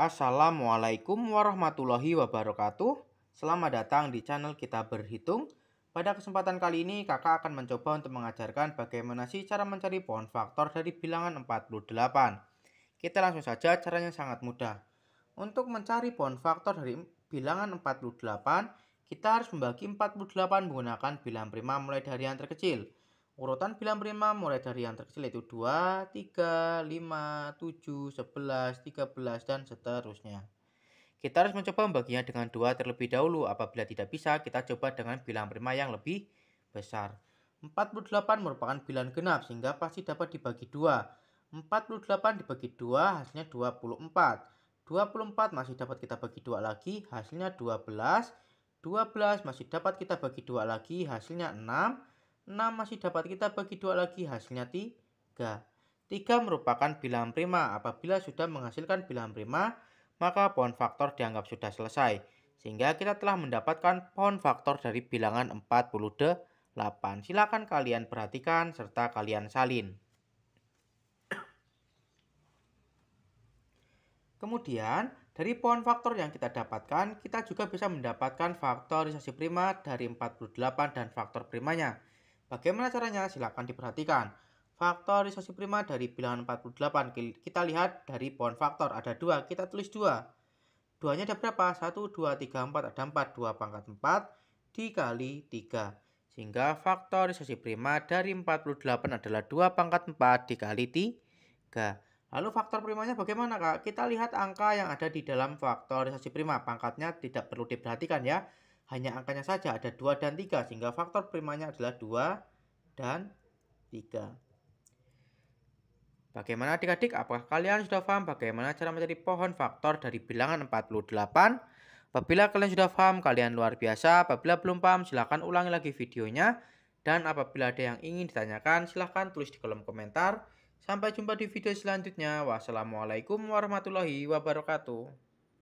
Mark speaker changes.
Speaker 1: Assalamualaikum warahmatullahi wabarakatuh. Selamat datang di channel kita berhitung. Pada kesempatan kali ini kakak akan mencoba untuk mengajarkan bagaimana sih cara mencari pohon faktor dari bilangan 48. Kita langsung saja caranya sangat mudah. Untuk mencari pohon faktor dari bilangan 48, kita harus membagi 48 menggunakan bilangan prima mulai dari yang terkecil. Urutan bilang prima mulai dari yang terkecil yaitu 2, 3, 5, 7, 11, 13, dan seterusnya. Kita harus mencoba membaginya dengan 2 terlebih dahulu. Apabila tidak bisa, kita coba dengan bilang prima yang lebih besar. 48 merupakan bilang genap sehingga pasti dapat dibagi 2. 48 dibagi 2 hasilnya 24. 24 masih dapat kita bagi 2 lagi hasilnya 12. 12 masih dapat kita bagi 2 lagi hasilnya 6. 6 masih dapat kita bagi dua lagi hasilnya 3. 3 merupakan bilangan prima. Apabila sudah menghasilkan bilangan prima, maka pohon faktor dianggap sudah selesai. Sehingga kita telah mendapatkan pohon faktor dari bilangan 48. Silakan kalian perhatikan serta kalian salin. Kemudian, dari pohon faktor yang kita dapatkan, kita juga bisa mendapatkan faktorisasi prima dari 48 dan faktor primanya. Bagaimana caranya? Silahkan diperhatikan. Faktorisasi prima dari bilangan 48. Kita lihat dari pohon faktor. Ada dua, kita tulis dua. Duanya ada berapa? 1, 2, 3, 4. Ada 4. 2 pangkat 4 dikali 3. Sehingga faktorisasi prima dari 48 adalah 2 pangkat 4 dikali 3. Lalu faktor primanya bagaimana kak? Kita lihat angka yang ada di dalam faktorisasi prima. Pangkatnya tidak perlu diperhatikan ya hanya angkanya saja ada 2 dan 3 sehingga faktor primanya adalah 2 dan 3. Bagaimana adik-adik? Apakah kalian sudah paham bagaimana cara mencari pohon faktor dari bilangan 48? Apabila kalian sudah paham, kalian luar biasa. Apabila belum paham, silahkan ulangi lagi videonya. Dan apabila ada yang ingin ditanyakan, silahkan tulis di kolom komentar. Sampai jumpa di video selanjutnya. Wassalamualaikum warahmatullahi wabarakatuh.